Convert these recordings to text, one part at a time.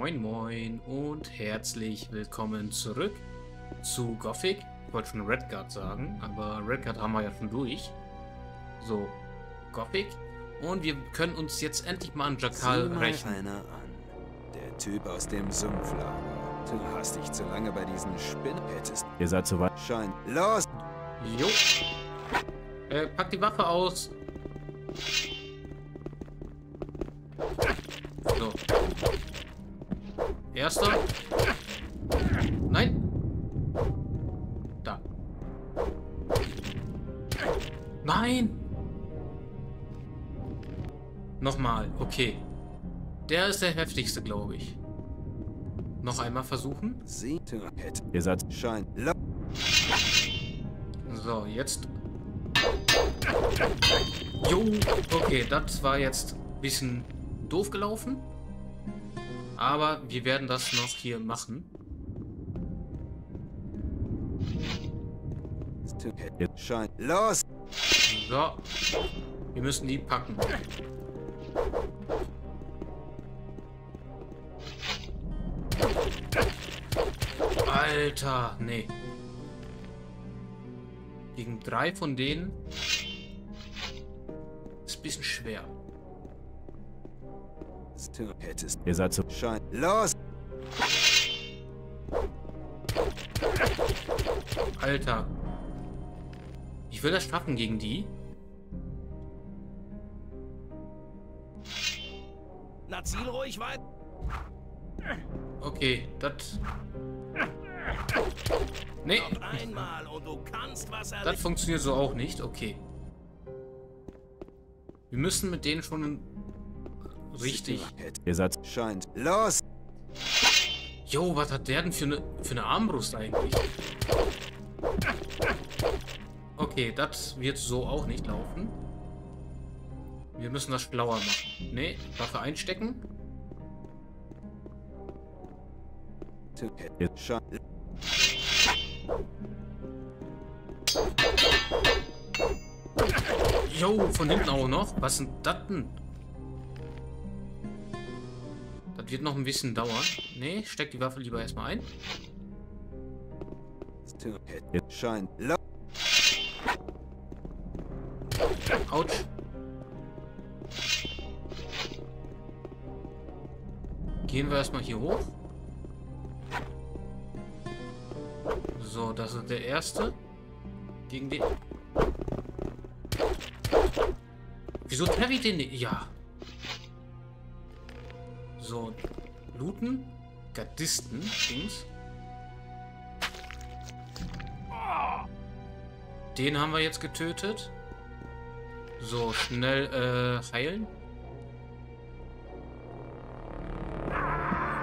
Moin Moin und herzlich willkommen zurück zu Gothic. Ich wollte schon Redguard sagen, aber Redguard haben wir ja schon durch. So, Gothic. Und wir können uns jetzt endlich mal an Jakal rächen. einer an. Der Typ aus dem Sumpflager. Du hast dich zu lange bei diesen Spinnen hättest. Ihr seid zu weit. Schein. Los! Jo. Äh, pack die Waffe aus. So. Erster. Nein. Da. Nein. Nochmal. Okay. Der ist der heftigste, glaube ich. Noch einmal versuchen. Ihr seid. Schein. So, jetzt. Jo, okay, das war jetzt ein bisschen doof gelaufen. Aber wir werden das noch hier machen. Los! So. Wir müssen die packen. Alter, nee. Gegen drei von denen ist ein bisschen schwer. Hättest. Ihr seid zu. Schein. Los! Alter. Ich will das schaffen gegen die. Na, ziel ruhig weiter. Okay, das... Nee, Noch einmal und du kannst was das funktioniert so auch nicht. Okay. Wir müssen mit denen schon richtig... Ihr seid. Scheint. Los! Jo, was hat der denn für eine, für eine Armbrust eigentlich? Okay, das wird so auch nicht laufen. Wir müssen das schlauer machen. Nee, Waffe einstecken. Jo, von hinten auch noch. Was sind das denn? Wird noch ein bisschen dauern. Nee, steck die Waffe lieber erstmal ein. Autsch. Gehen wir erstmal hier hoch. So, das ist der erste. Gegen den. Wieso treffe ich den nicht? Ja. So. Looten. Gardisten. Dings. Den haben wir jetzt getötet. So, schnell äh, heilen.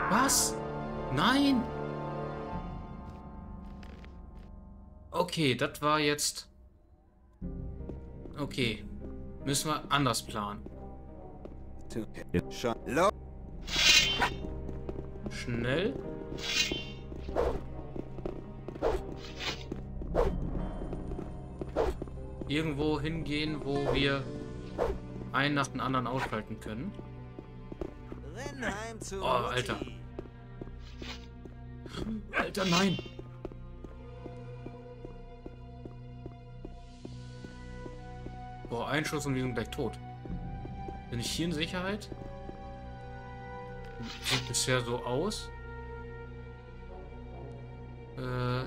Was? Nein! Okay, das war jetzt... Okay. Müssen wir anders planen. Los! Schnell. Irgendwo hingehen, wo wir einen nach dem anderen ausschalten können. Oh, Alter. Alter, nein! Boah, ein Schuss und wir sind gleich tot. Bin ich hier in Sicherheit? Sieht bisher so aus. Äh.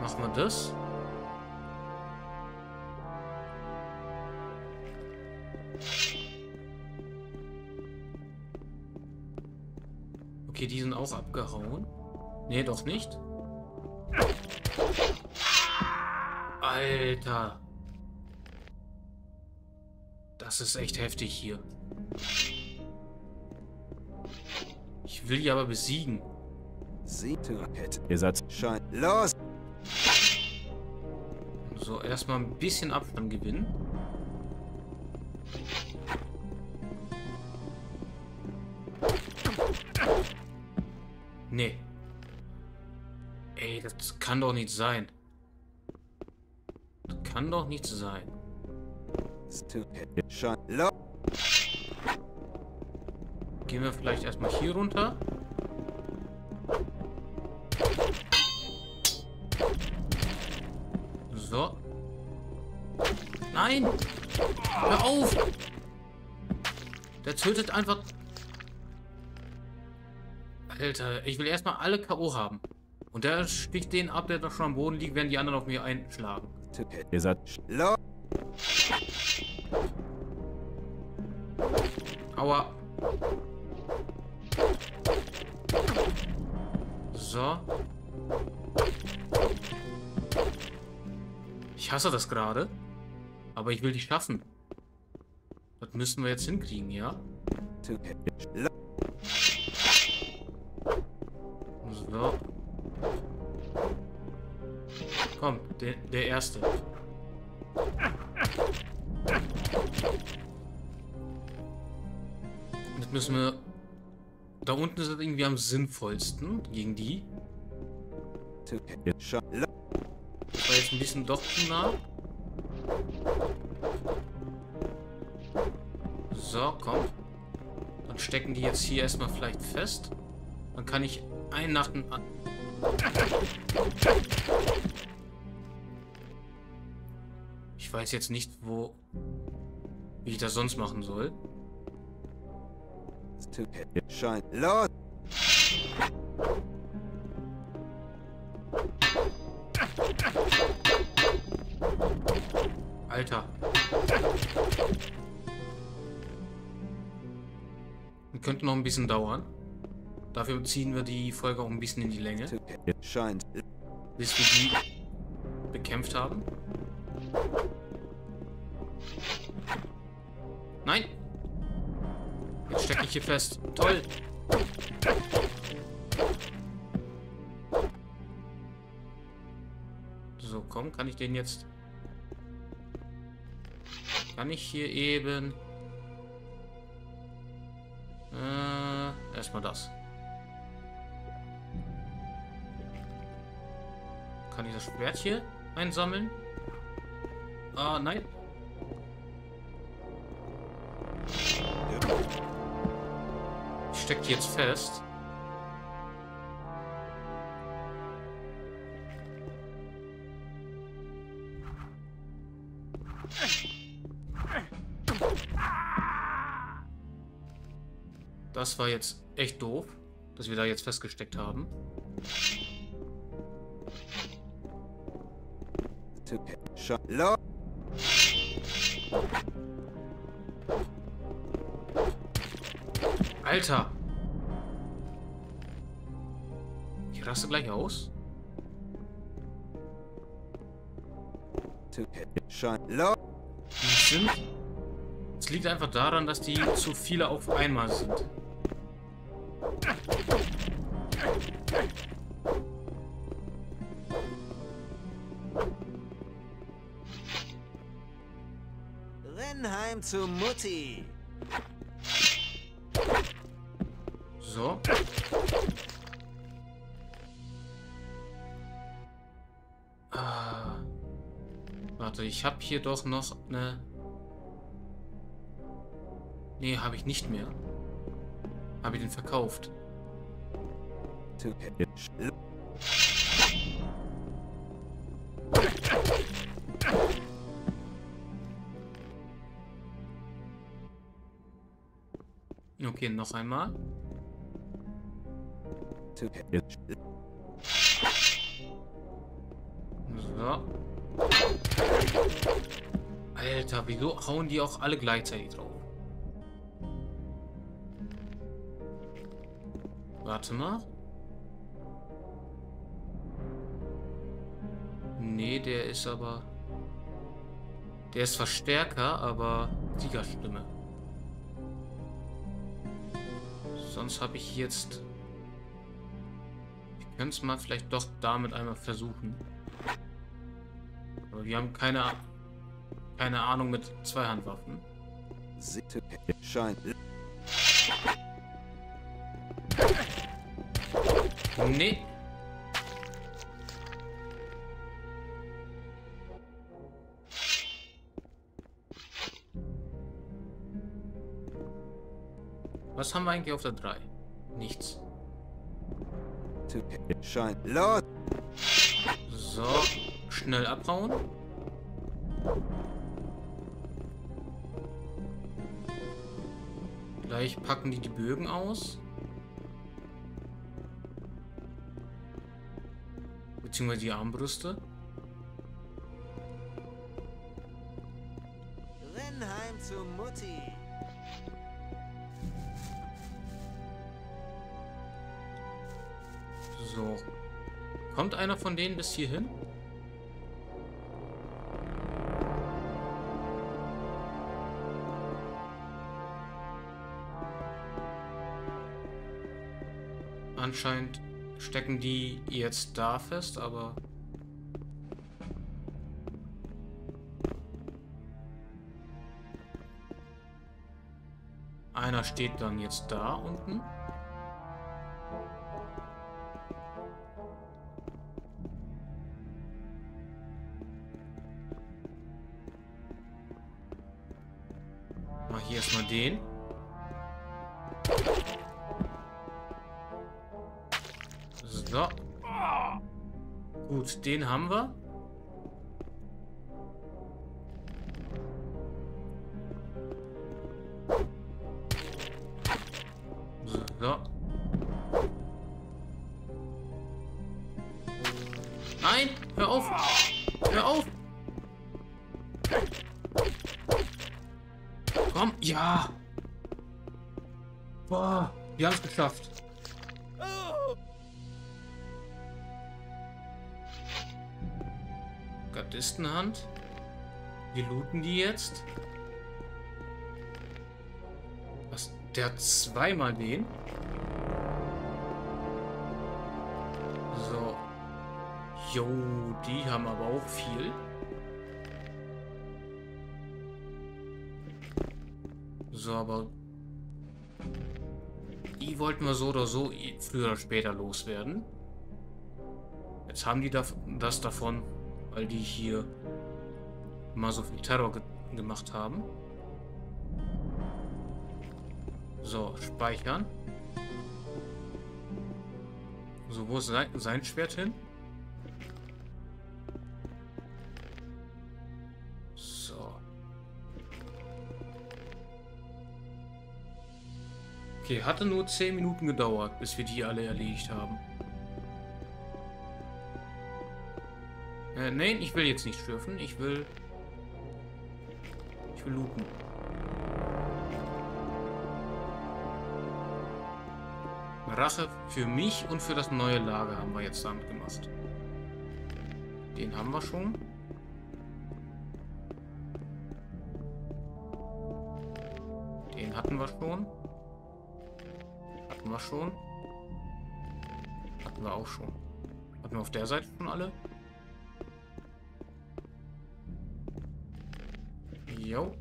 Machen wir das? Okay, die sind auch abgehauen. Nee, doch nicht. Alter. Das ist echt heftig hier. Ich will die aber besiegen. Ihr seid. Schein. Los! So, erstmal ein bisschen Abstand gewinnen. Nee. Ey, das kann doch nicht sein. Das kann doch nicht sein. Los! Gehen wir vielleicht erstmal hier runter. So. Nein! Hör auf! Der tötet einfach... Alter, ich will erstmal alle K.O. haben. Und der sticht den ab, der doch schon am Boden liegt, während die anderen auf mir einschlagen. Ihr seid... Aua. So. Ich hasse das gerade. Aber ich will die schaffen. Das müssen wir jetzt hinkriegen, ja? So. Komm, der, der erste. Müssen wir... Da unten ist das irgendwie am sinnvollsten gegen die. Das war jetzt ein bisschen doch zu nah. So, komm. Dann stecken die jetzt hier erstmal vielleicht fest. Dann kann ich einen nach dem an. Ich weiß jetzt nicht, wo... Wie ich das sonst machen soll. Schein. Los! Alter. Das könnte noch ein bisschen dauern. Dafür ziehen wir die Folge auch ein bisschen in die Länge, Scheint. bis wir die bekämpft haben. Nein! Jetzt stecke ich hier fest. Toll! So, komm, kann ich den jetzt... Kann ich hier eben... Äh, erstmal das. Kann ich das Schwert hier einsammeln? Ah, nein. Die jetzt fest. Das war jetzt echt doof, dass wir da jetzt festgesteckt haben. Alter! Raste gleich aus. Sind. Es liegt einfach daran, dass die zu viele auf einmal sind. Renn heim zu Mutti. Ich habe hier doch noch eine... Nee, habe ich nicht mehr. Habe ich den verkauft. Okay, noch einmal. Alter, wieso hauen die auch alle gleichzeitig drauf? Warte mal. Nee, der ist aber... Der ist Verstärker, aber Siegerstimme. Sonst habe ich jetzt... Ich könnte es mal vielleicht doch damit einmal versuchen. Aber wir haben keine, keine Ahnung mit Zweihandwaffen. Schein. Nee. Was haben wir eigentlich auf der 3? Nichts. Schein. Los! So, schnell abhauen. Gleich packen die die Bögen aus. Beziehungsweise die Armbrüste. Renn heim zu Mutti. So. Kommt einer von denen bis hierhin? Anscheinend stecken die jetzt da fest, aber... Einer steht dann jetzt da unten. Den haben wir. Gardistenhand. Wir looten die jetzt. Was? Der hat zweimal den. So. Jo, die haben aber auch viel. So, aber die wollten wir so oder so früher oder später loswerden. Jetzt haben die das davon, weil die hier mal so viel Terror ge gemacht haben. So, speichern. So, wo ist sein, sein Schwert hin? So. Okay, hatte nur 10 Minuten gedauert, bis wir die alle erledigt haben. Äh, nein, ich will jetzt nicht schürfen. Ich will... Ich will looten. Rache für mich und für das neue Lager haben wir jetzt damit gemacht. Den haben wir schon. Den hatten wir schon. Hatten wir schon. Hatten wir auch schon. Hatten wir auf der Seite schon alle? Jo.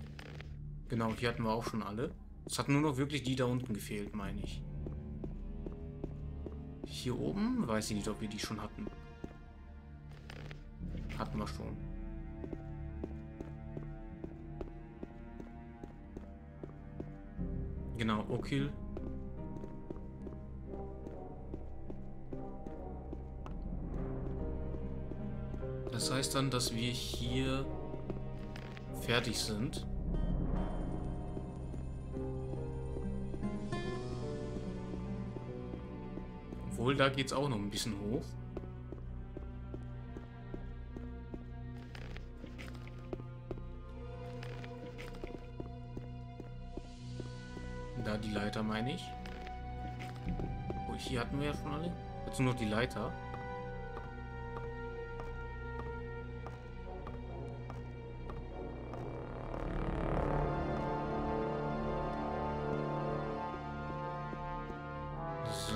Genau, hier hatten wir auch schon alle. Es hat nur noch wirklich die da unten gefehlt, meine ich. Hier oben weiß ich nicht, ob wir die schon hatten. Hatten wir schon. Genau, Okil. Das heißt dann, dass wir hier fertig sind. Obwohl, da geht's auch noch ein bisschen hoch. Da die Leiter, meine ich. Oh, hier hatten wir ja schon alle. Jetzt nur noch die Leiter.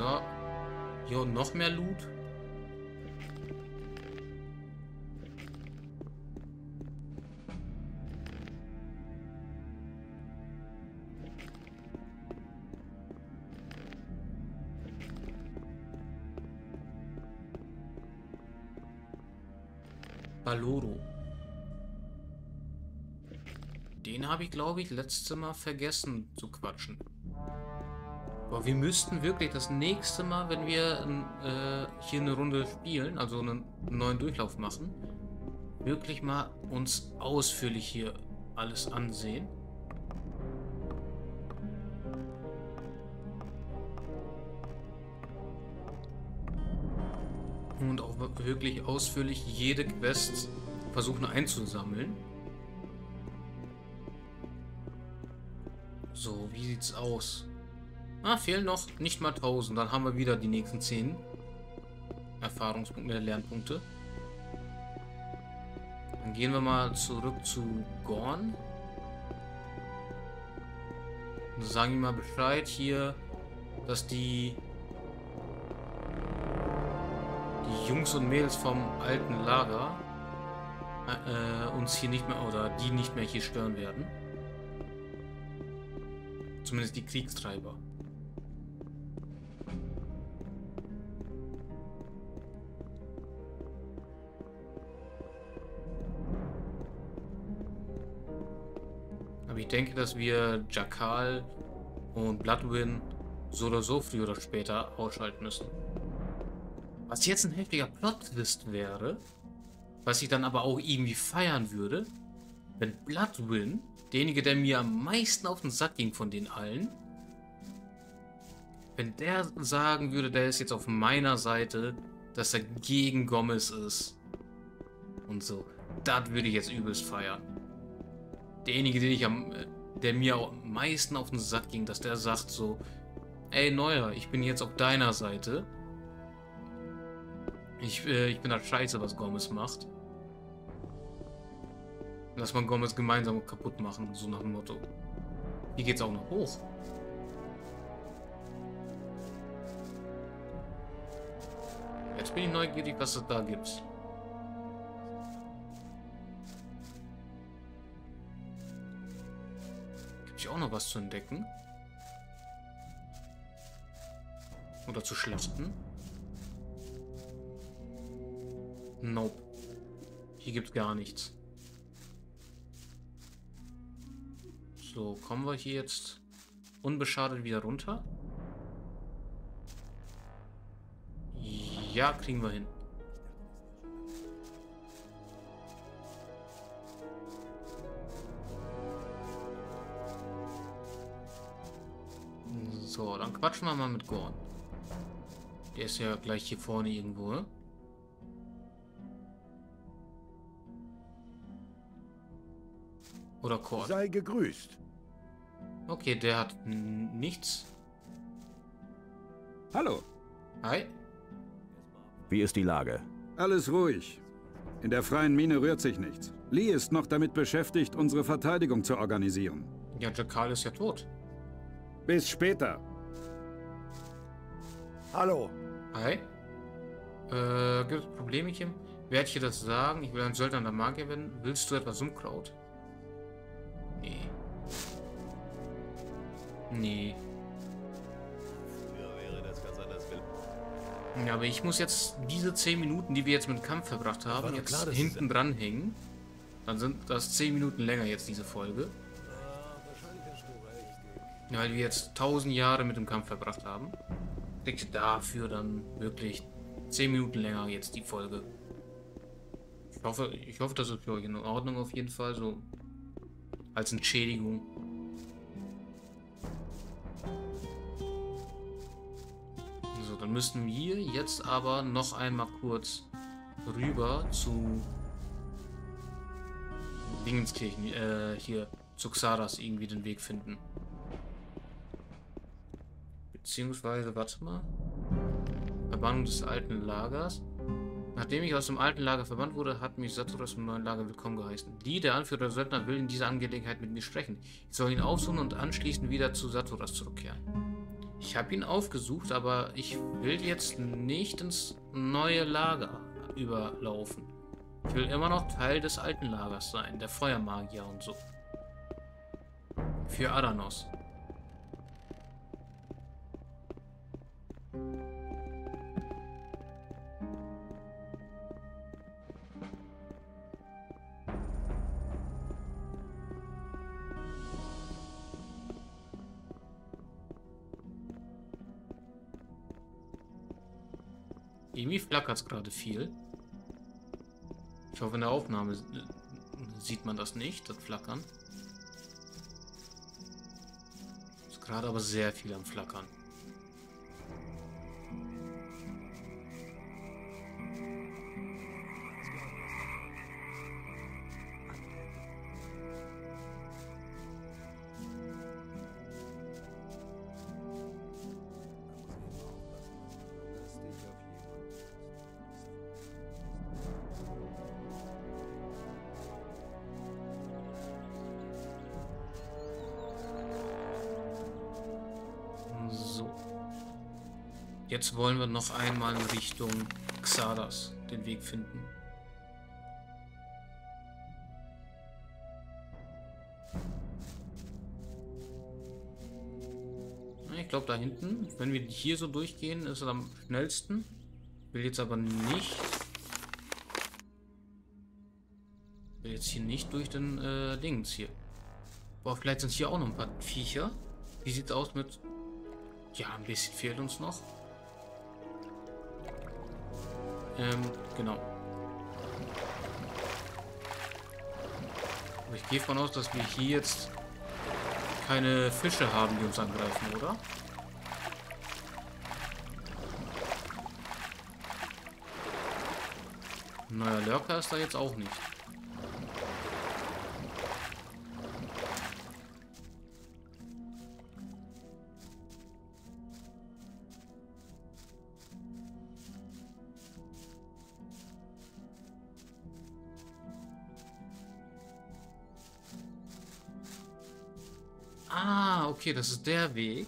So. Jo, noch mehr Loot. Baloro. Den habe ich, glaube ich, letztes Mal vergessen zu quatschen. Wir müssten wirklich das nächste Mal, wenn wir äh, hier eine Runde spielen, also einen neuen Durchlauf machen, wirklich mal uns ausführlich hier alles ansehen. Und auch wirklich ausführlich jede Quest versuchen einzusammeln. So, wie sieht's aus? Ah, fehlen noch nicht mal 1000. Dann haben wir wieder die nächsten 10 Erfahrungspunkte, Lernpunkte. Dann gehen wir mal zurück zu Gorn. Und sagen ihm mal Bescheid hier, dass die die Jungs und Mädels vom alten Lager äh, äh uns hier nicht mehr oder die nicht mehr hier stören werden. Zumindest die Kriegstreiber. Denke, dass wir Jakal und Bloodwin so oder so früher oder später ausschalten müssen. Was jetzt ein heftiger Plot-Twist wäre, was ich dann aber auch irgendwie feiern würde, wenn Bloodwin derjenige, der mir am meisten auf den Sack ging von den allen, wenn der sagen würde, der ist jetzt auf meiner Seite, dass er gegen Gomez ist und so, das würde ich jetzt übelst feiern. Derjenige, den ich am, der mir am meisten auf den Sack ging, dass der sagt so, ey Neuer, ich bin jetzt auf deiner Seite. Ich, äh, ich bin halt scheiße, was Gomez macht. Lass mal Gomez gemeinsam kaputt machen, so nach dem Motto. Hier geht's auch noch hoch. Jetzt bin ich neugierig, was es da gibt. Was zu entdecken? Oder zu schlachten? Nope. Hier gibt's gar nichts. So, kommen wir hier jetzt unbeschadet wieder runter? Ja, kriegen wir hin. Quatschen wir mal mit Gorn. Der ist ja gleich hier vorne irgendwo, ne? Oder Cord? Sei gegrüßt. Okay, der hat nichts. Hallo. Hi. Wie ist die Lage? Alles ruhig. In der freien Mine rührt sich nichts. Lee ist noch damit beschäftigt, unsere Verteidigung zu organisieren. Ja, Jakal ist ja tot. Bis später. Hallo. Hi. Äh, gibt es Problemchen? Werde ich dir das sagen? Ich will ein Söldner der Magier werden. Willst du etwas Umkraut? Nee. Nee. Ja, aber ich muss jetzt diese 10 Minuten, die wir jetzt mit dem Kampf verbracht haben, jetzt klar, hinten dran hängen. Dann sind das 10 Minuten länger jetzt, diese Folge. Ja, weil wir jetzt 1000 Jahre mit dem Kampf verbracht haben. Kriegt dafür dann wirklich 10 Minuten länger jetzt die Folge. Ich hoffe, ich hoffe, das ist für euch in Ordnung auf jeden Fall. So als Entschädigung. So, dann müssten wir jetzt aber noch einmal kurz rüber zu Dingenskirchen, äh, hier zu Xaras irgendwie den Weg finden. Beziehungsweise, warte mal. Verbannung des alten Lagers. Nachdem ich aus dem alten Lager verbannt wurde, hat mich Saturas im neuen Lager willkommen geheißen. Lee, der Anführer der Söldner, will in dieser Angelegenheit mit mir sprechen. Ich soll ihn aufsuchen und anschließend wieder zu Saturas zurückkehren. Ich habe ihn aufgesucht, aber ich will jetzt nicht ins neue Lager überlaufen. Ich will immer noch Teil des alten Lagers sein, der Feuermagier und so. Für Adanos. Irgendwie flackert es gerade viel. Ich hoffe, in der Aufnahme äh, sieht man das nicht, das Flackern. Ist gerade aber sehr viel am Flackern. Wollen wir noch einmal in Richtung Xardas den Weg finden. Ich glaube da hinten, wenn wir hier so durchgehen, ist es am schnellsten. Will jetzt aber nicht. Will jetzt hier nicht durch den äh, Dings hier. Boah, vielleicht sind hier auch noch ein paar Viecher. Wie sieht's aus mit... Ja, ein bisschen fehlt uns noch. Ähm, genau. Aber ich gehe von aus, dass wir hier jetzt keine Fische haben, die uns angreifen, oder? Neuer Lurker ist da jetzt auch nicht. Okay, das ist der Weg.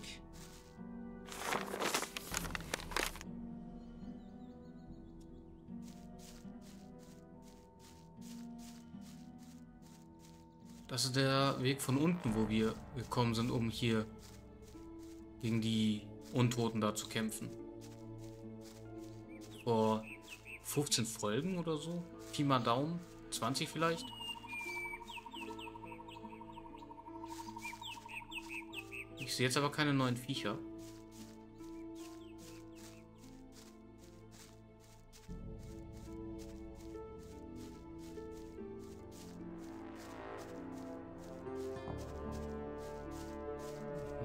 Das ist der Weg von unten, wo wir gekommen sind, um hier gegen die Untoten da zu kämpfen. Vor 15 Folgen oder so. Pi mal Daumen. 20 vielleicht. Ich sehe jetzt aber keine neuen Viecher.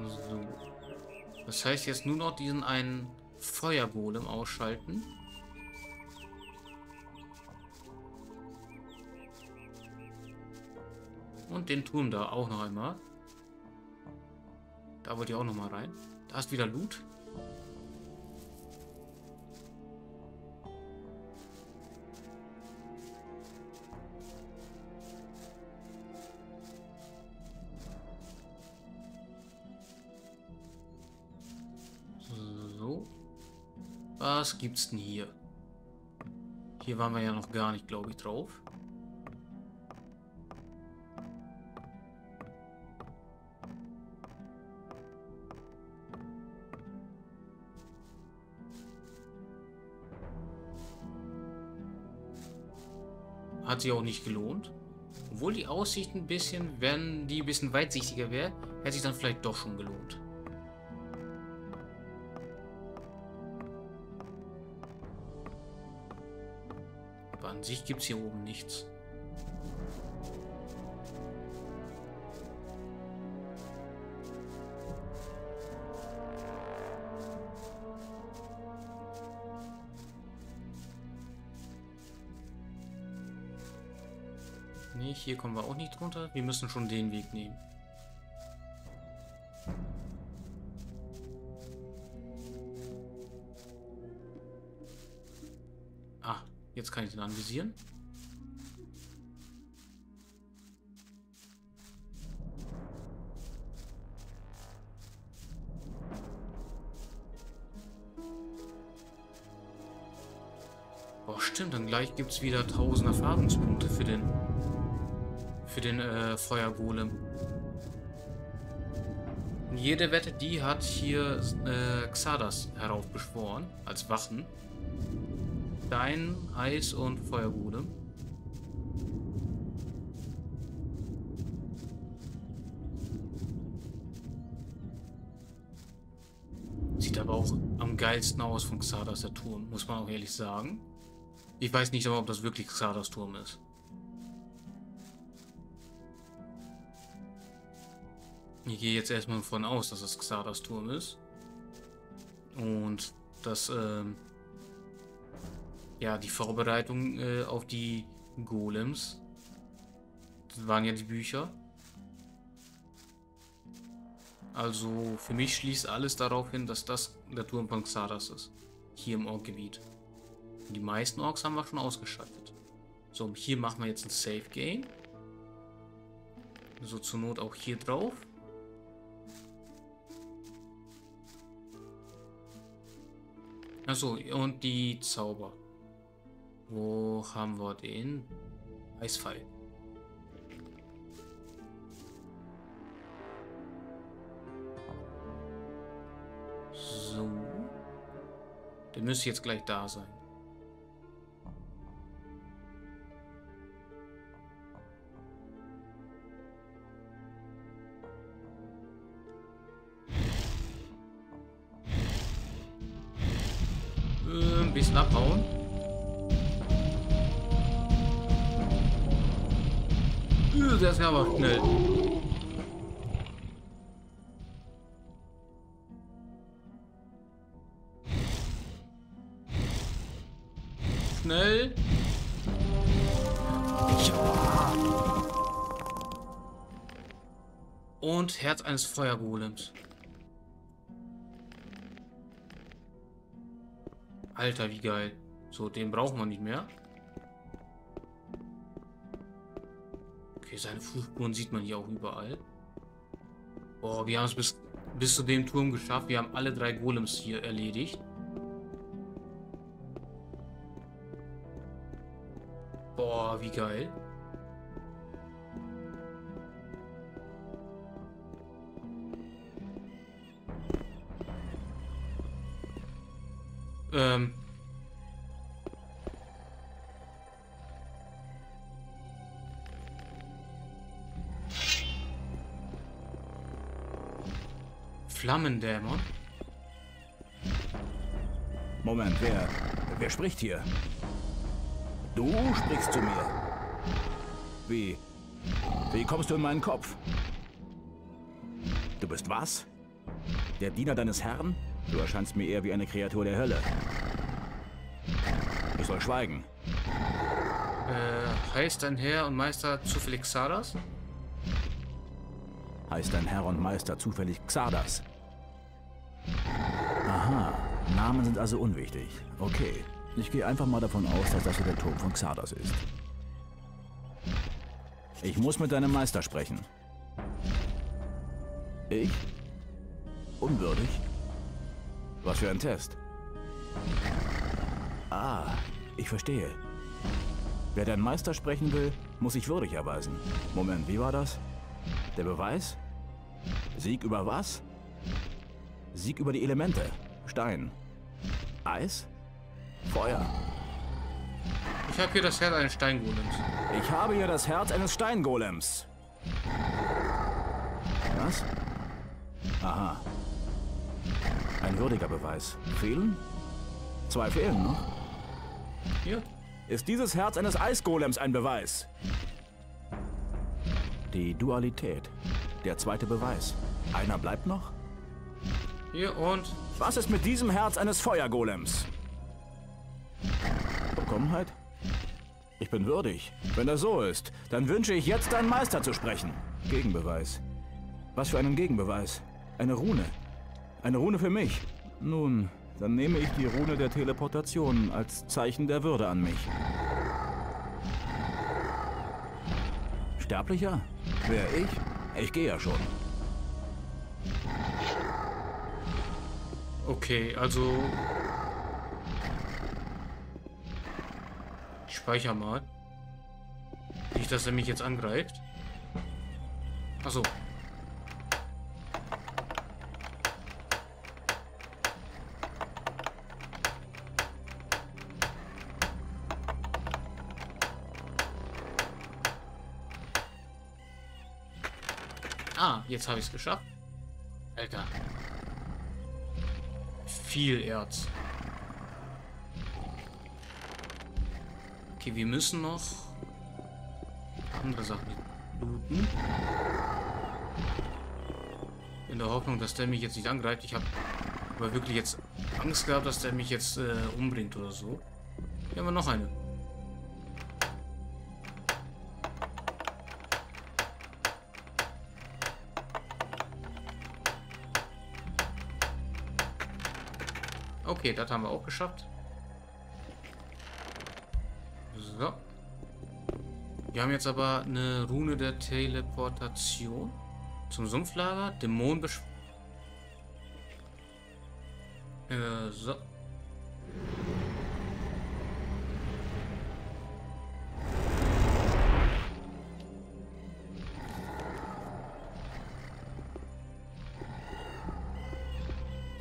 So. Das heißt jetzt nur noch diesen einen Feuergolem ausschalten. Und den Turm da auch noch einmal. Da wollt ihr auch noch mal rein. Da ist wieder Loot. So. Was gibt's denn hier? Hier waren wir ja noch gar nicht, glaube ich, drauf. Hat sich auch nicht gelohnt. Obwohl die Aussicht ein bisschen, wenn die ein bisschen weitsichtiger wäre, hätte sich dann vielleicht doch schon gelohnt. Aber an sich gibt es hier oben nichts. Hier kommen wir auch nicht drunter. Wir müssen schon den Weg nehmen. Ah, jetzt kann ich den anvisieren. Boah, stimmt, dann gleich gibt es wieder 1000 Erfahrungspunkte für den für den äh, Feuergolem. Und jede Wette, die hat hier äh, Xardas heraufbeschworen als Wachen. Dein Eis- und Feuergolem. Sieht aber auch am geilsten aus von Xardas der Turm, muss man auch ehrlich sagen. Ich weiß nicht ob das wirklich Xardas Turm ist. Ich gehe jetzt erstmal davon aus, dass es Xardas Turm ist. Und dass ähm, ja die Vorbereitung äh, auf die Golems das waren ja die Bücher. Also für mich schließt alles darauf hin, dass das der Turm von Xardas ist. Hier im Orkgebiet. Die meisten Orks haben wir schon ausgeschaltet. So, hier machen wir jetzt ein Safe Game. So zur Not auch hier drauf. Achso, und die Zauber. Wo haben wir den? Eisfall. So. Der müsste jetzt gleich da sein. Ein bisschen abhauen. Äh, Der ist aber schnell. Schnell. Und Herz eines Feuergolems. Alter, wie geil. So, den brauchen wir nicht mehr. Okay, seine Fußspuren sieht man hier auch überall. Boah, wir haben es bis, bis zu dem Turm geschafft. Wir haben alle drei Golems hier erledigt. Boah, wie geil. Ähm. Flammendämon? Moment, wer, wer spricht hier? Du sprichst zu mir. Wie, wie kommst du in meinen Kopf? Du bist was? Der Diener deines Herrn? Du erscheinst mir eher wie eine Kreatur der Hölle. Ich soll schweigen. Äh, heißt dein Herr und Meister zufällig Xardas? Heißt dein Herr und Meister zufällig Xardas? Aha, Namen sind also unwichtig. Okay, ich gehe einfach mal davon aus, dass das hier der Turm von Xardas ist. Ich muss mit deinem Meister sprechen. Ich? Unwürdig? Was für ein Test? Ah, ich verstehe. Wer dein Meister sprechen will, muss sich würdig erweisen. Moment, wie war das? Der Beweis? Sieg über was? Sieg über die Elemente. Stein. Eis? Feuer. Ich habe hier das Herz eines Steingolems. Ich habe hier das Herz eines Steingolems. Was? Aha. Ein würdiger Beweis. Fehlen? Zwei fehlen noch. Hier. Ist dieses Herz eines Eisgolems ein Beweis? Die Dualität. Der zweite Beweis. Einer bleibt noch? Hier und... Was ist mit diesem Herz eines Feuergolems? Vollkommenheit? Ich bin würdig. Wenn das so ist, dann wünsche ich jetzt deinen Meister zu sprechen. Gegenbeweis. Was für einen Gegenbeweis? Eine Rune. Eine Rune für mich. Nun, dann nehme ich die Rune der Teleportation als Zeichen der Würde an mich. Sterblicher? Wer ich? Ich gehe ja schon. Okay, also... Ich speichere mal. Nicht, dass er mich jetzt angreift. Achso. Jetzt habe ich es geschafft. Alter. viel Erz. Okay, wir müssen noch andere Sachen looten. In der Hoffnung, dass der mich jetzt nicht angreift. Ich habe aber wirklich jetzt Angst gehabt, dass der mich jetzt äh, umbringt oder so. Hier haben wir noch eine. Okay, das haben wir auch geschafft. So. Wir haben jetzt aber eine Rune der Teleportation zum Sumpflager. Dämonenbesch... Äh, so.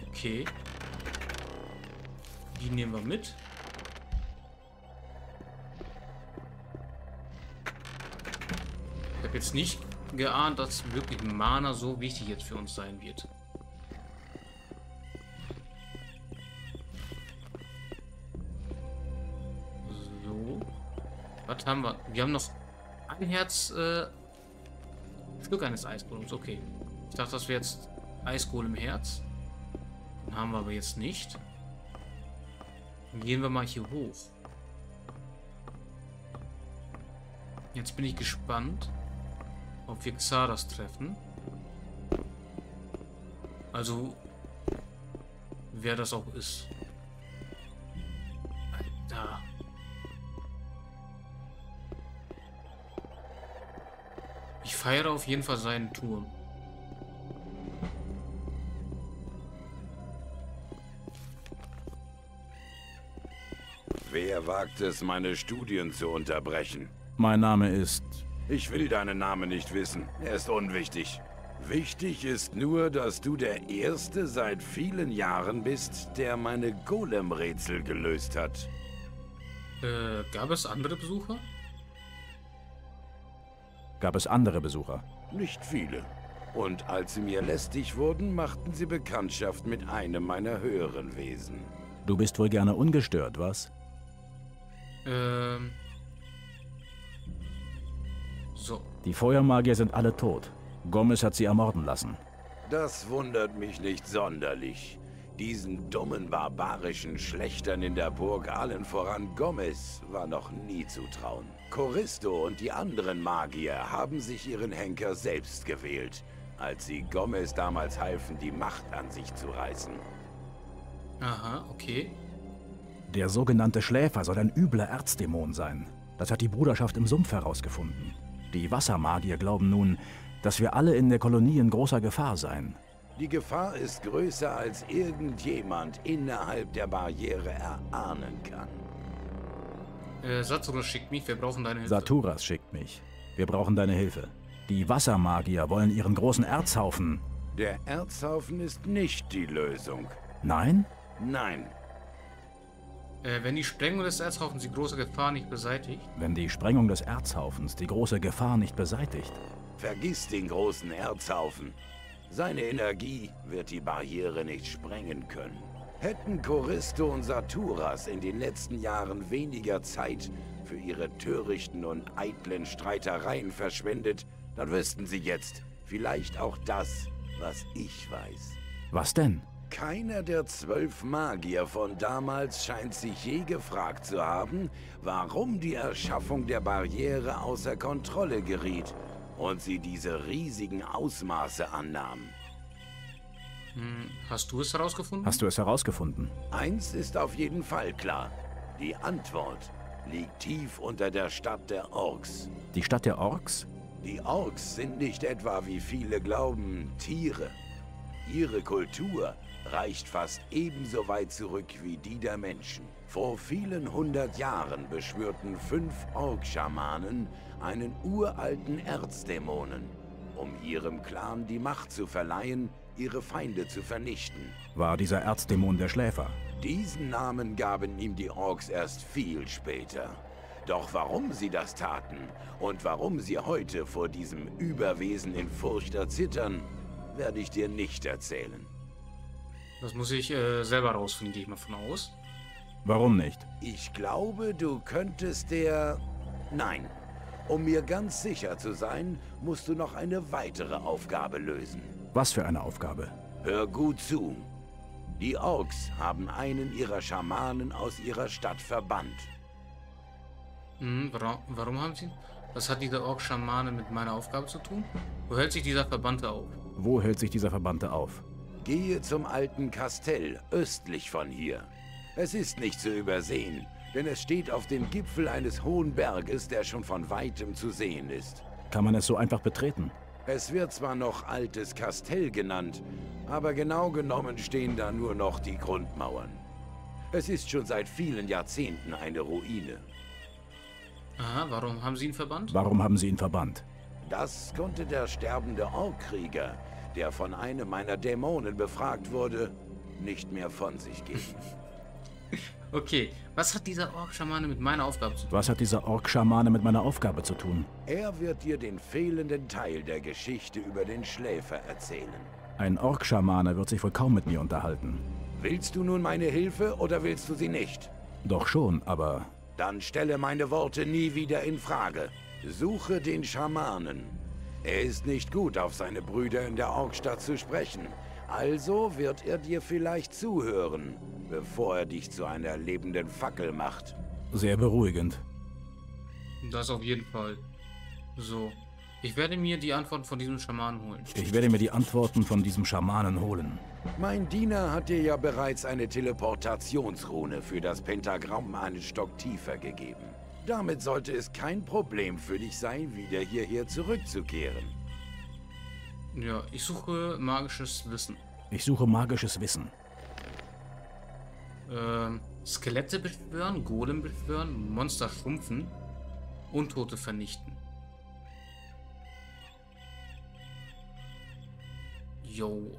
Okay. Nehmen wir mit. Ich habe jetzt nicht geahnt, dass wirklich Mana so wichtig jetzt für uns sein wird. So. Was haben wir? Wir haben noch ein Herz, äh, Stück eines Eisgolems. Okay. Ich dachte, das wäre jetzt Eisgolem Herz. Den haben wir aber jetzt nicht. Dann gehen wir mal hier hoch. Jetzt bin ich gespannt, ob wir Xaras treffen. Also, wer das auch ist. Alter. Ich feiere auf jeden Fall seinen Turm. Wagt es, meine Studien zu unterbrechen? Mein Name ist... Ich will deinen Namen nicht wissen. Er ist unwichtig. Wichtig ist nur, dass du der Erste seit vielen Jahren bist, der meine Golem-Rätsel gelöst hat. Äh, gab es andere Besucher? Gab es andere Besucher? Nicht viele. Und als sie mir lästig wurden, machten sie Bekanntschaft mit einem meiner höheren Wesen. Du bist wohl gerne ungestört, was? Ähm. So. Die Feuermagier sind alle tot. Gomez hat sie ermorden lassen. Das wundert mich nicht sonderlich. Diesen dummen, barbarischen Schlechtern in der Burg, allen voran Gomez, war noch nie zu trauen. Choristo und die anderen Magier haben sich ihren Henker selbst gewählt, als sie Gomez damals halfen, die Macht an sich zu reißen. Aha, okay. Der sogenannte Schläfer soll ein übler Erzdämon sein. Das hat die Bruderschaft im Sumpf herausgefunden. Die Wassermagier glauben nun, dass wir alle in der Kolonie in großer Gefahr seien. Die Gefahr ist größer, als irgendjemand innerhalb der Barriere erahnen kann. Äh, Saturus schickt mich, wir brauchen deine Hilfe. Saturas schickt mich. Wir brauchen deine Hilfe. Die Wassermagier wollen ihren großen Erzhaufen. Der Erzhaufen ist nicht die Lösung. Nein? Nein, Äh, wenn die Sprengung des Erzhaufens die große Gefahr nicht beseitigt. Wenn die Sprengung des Erzhaufens die große Gefahr nicht beseitigt. vergiss den großen Erzhaufen. Seine Energie wird die Barriere nicht sprengen können. Hätten Choristo und Saturas in den letzten Jahren weniger Zeit für ihre törichten und eitlen Streitereien verschwendet, dann wüssten sie jetzt vielleicht auch das, was ich weiß. Was denn? Keiner der zwölf Magier von damals scheint sich je gefragt zu haben, warum die Erschaffung der Barriere außer Kontrolle geriet und sie diese riesigen Ausmaße annahm. Hm, hast du es herausgefunden? Hast du es herausgefunden? Eins ist auf jeden Fall klar. Die Antwort liegt tief unter der Stadt der Orks. Die Stadt der Orks? Die Orks sind nicht etwa, wie viele glauben, Tiere. Ihre Kultur reicht fast ebenso weit zurück wie die der Menschen. Vor vielen hundert Jahren beschwörten fünf Ork-Schamanen einen uralten Erzdämonen, um ihrem Clan die Macht zu verleihen, ihre Feinde zu vernichten. War dieser Erzdämon der Schläfer? Diesen Namen gaben ihm die Orks erst viel später. Doch warum sie das taten und warum sie heute vor diesem Überwesen in Furcht erzittern, werde ich dir nicht erzählen. Das muss ich äh, selber rausfinden, gehe ich mal von aus. Warum nicht? Ich glaube, du könntest der... Nein. Um mir ganz sicher zu sein, musst du noch eine weitere Aufgabe lösen. Was für eine Aufgabe? Hör gut zu. Die Orks haben einen ihrer Schamanen aus ihrer Stadt verbannt. Hm, warum, warum haben sie ihn? Was hat dieser Ork-Schamane mit meiner Aufgabe zu tun? Wo hält sich dieser Verbannte auf? Wo hält sich dieser Verbannte auf? Gehe zum alten Kastell, östlich von hier. Es ist nicht zu übersehen, denn es steht auf dem Gipfel eines hohen Berges, der schon von weitem zu sehen ist. Kann man es so einfach betreten? Es wird zwar noch Altes Kastell genannt, aber genau genommen stehen da nur noch die Grundmauern. Es ist schon seit vielen Jahrzehnten eine Ruine. Aha, warum haben sie ihn verbannt? Warum haben sie ihn verbannt? Das konnte der sterbende Orkkrieger, der von einem meiner Dämonen befragt wurde, nicht mehr von sich geben. Okay, was hat dieser Ork-Schamane mit meiner Aufgabe zu tun? Was hat dieser Ork-Schamane mit meiner Aufgabe zu tun? Er wird dir den fehlenden Teil der Geschichte über den Schläfer erzählen. Ein Ork-Schamane wird sich wohl kaum mit mir unterhalten. Willst du nun meine Hilfe oder willst du sie nicht? Doch schon, aber Dann stelle meine Worte nie wieder in Frage. Suche den Schamanen. Er ist nicht gut, auf seine Brüder in der Orkstadt zu sprechen. Also wird er dir vielleicht zuhören, bevor er dich zu einer lebenden Fackel macht. sehr beruhigend. Das auf jeden Fall. So. Ich werde mir die Antworten von diesem Schamanen holen. Ich werde mir die Antworten von diesem Schamanen holen. Mein Diener hat dir ja bereits eine Teleportationsrune für das Pentagramm einen Stock tiefer gegeben. Damit sollte es kein Problem für dich sein, wieder hierher zurückzukehren. Ja, ich suche magisches Wissen. Ich suche magisches Wissen. Ähm, Skelette beschwören, Golem beschwören, Monster schrumpfen, Untote vernichten. Jo.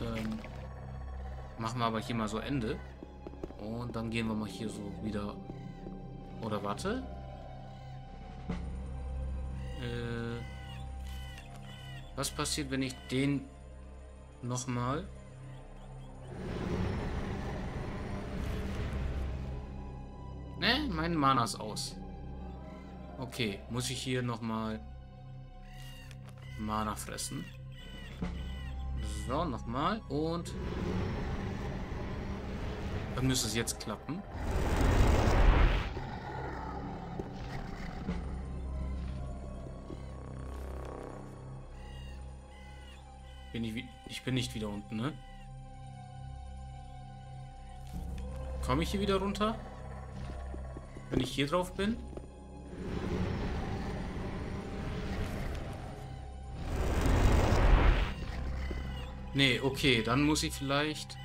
Ähm, machen wir aber hier mal so Ende. Und dann gehen wir mal hier so wieder. Oder warte. Äh, was passiert, wenn ich den nochmal Ne, mein Mana ist aus. Okay, muss ich hier nochmal Mana fressen. So, nochmal. Und dann müsste es jetzt klappen. Bin ich, ich bin nicht wieder unten, ne? Komme ich hier wieder runter? Wenn ich hier drauf bin? Nee, okay, dann muss ich vielleicht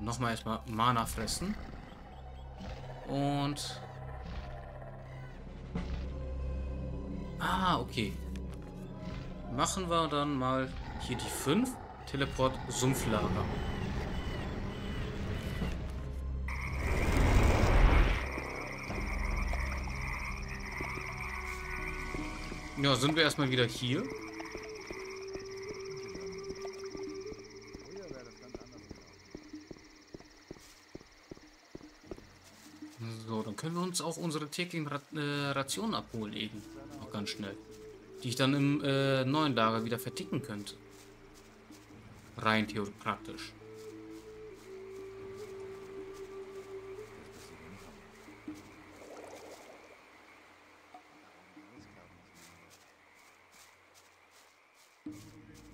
nochmal erstmal Mana fressen. Und... Ah, okay. Machen wir dann mal hier die 5. Teleport Sumpflager. Ja, sind wir erstmal wieder hier. Uns auch unsere täglichen Ra äh, Rationen abholen eben. Auch ganz schnell. Die ich dann im äh, neuen Lager wieder verticken könnte. Rein theoretisch praktisch.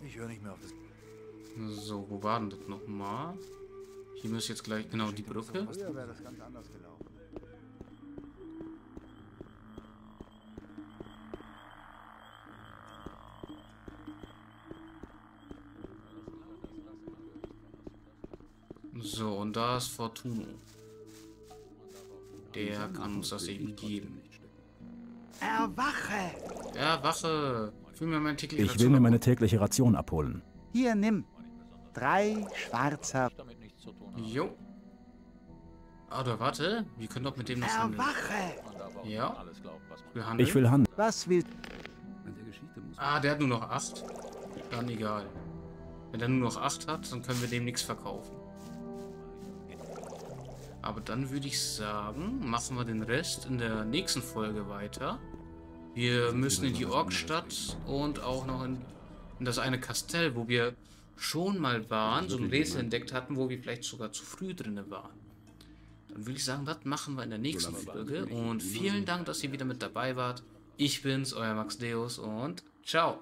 Ich höre nicht mehr auf das. So, wo war denn das nochmal? Hier müsste jetzt gleich genau die Brücke. Früher wäre das ganz anders gelaufen. So, und da ist Fortuno. Der kann uns das eben geben. Erwache! Ja, Wache! Ich will mir meine tägliche Ich will mir meine tägliche Ration abholen. Hier nimm. Drei schwarzer. Jo. Oder warte, wir können doch mit dem noch handeln. Erwache! Ja. Wir handeln. Ich will handeln. Was muss Ah, der hat nur noch 8. Dann egal. Wenn er nur noch 8 hat, dann können wir dem nichts verkaufen. Aber dann würde ich sagen, machen wir den Rest in der nächsten Folge weiter. Wir müssen in die Orkstadt und auch noch in, in das eine Kastell, wo wir schon mal waren, so ein Rätsel entdeckt hatten, wo wir vielleicht sogar zu früh drin waren. Dann würde ich sagen, das machen wir in der nächsten Folge. Und vielen Dank, dass ihr wieder mit dabei wart. Ich bin's, euer Max Deus und ciao.